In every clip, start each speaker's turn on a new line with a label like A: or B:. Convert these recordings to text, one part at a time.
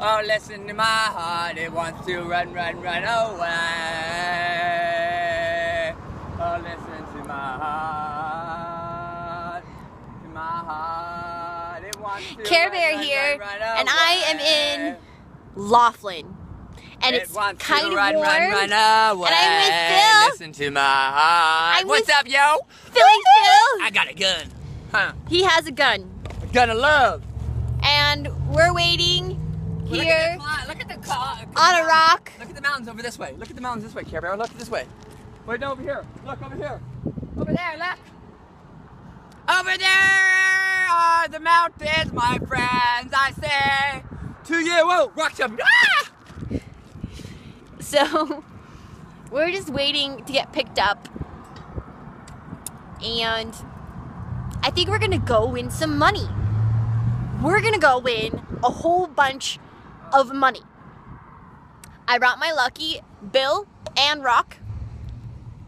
A: Oh, listen to my heart, it wants to run, run, run away. Oh, listen to my heart, to my heart, it wants to
B: Care Bear
A: run,
B: here,
A: run, run
B: and I am in. Laughlin. And
A: it
B: it's
A: wants
B: kind
A: to
B: of
A: run,
B: warm.
A: run, run away.
B: And I'm with Phil.
A: Listen to my heart.
B: I'm
A: What's up, yo?
B: Philly Phil.
A: I got a gun. Huh?
B: He has a gun.
A: A gun of love.
B: And we're waiting Here
A: look at the car.
B: on a rock.
A: Look at the mountains over this way. Look at the mountains this way, Care Bear. Look this way. Wait, no, over here. Look over here. Over there, look. Over there are the mountains, my friends. I say to you. Whoa, rock jumping. Ah!
B: So we're just waiting to get picked up. And I think we're gonna go win some money. We're gonna go win a whole bunch of money. I brought my lucky Bill and Rock,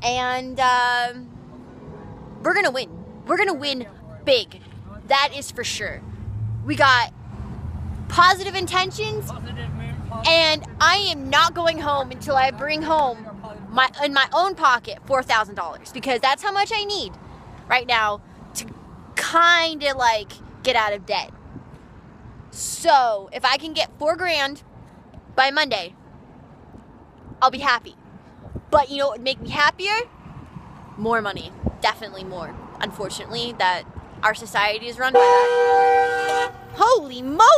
B: and um, we're gonna win. We're gonna win big. That is for sure. We got positive intentions, and I am not going home until I bring home my in my own pocket four thousand dollars because that's how much I need right now to kind of like get out of debt. So if I can get four grand by Monday, I'll be happy. But you know what would make me happier? More money, definitely more. Unfortunately, that our society is run by that. Holy moly!